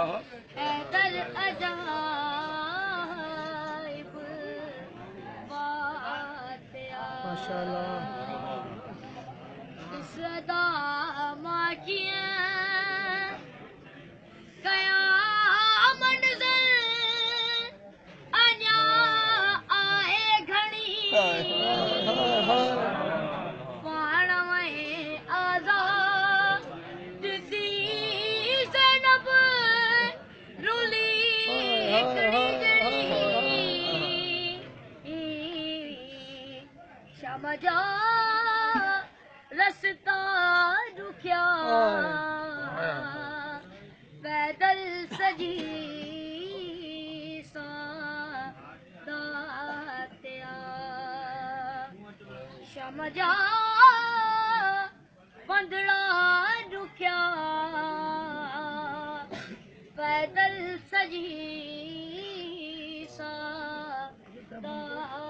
اے در عجائب بات ماشاءاللہ۔ اس ردا جا رستا ڏکيا پيدل سڄي پندڙا ڏکيا پيدل سڄي ساتيا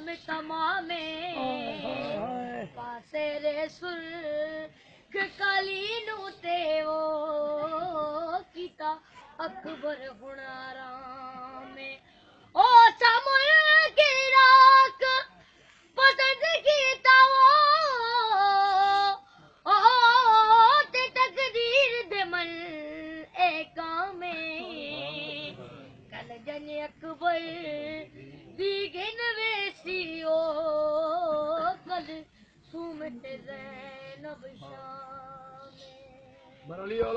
تمام تمام پاسے رے سرخ کالینو تیو کیتا اکبر ہنارا میں۔ او چمل कल जन अकबर दी गिन वेसियो कल सुमत ज़ैनब शाम में बरली वाला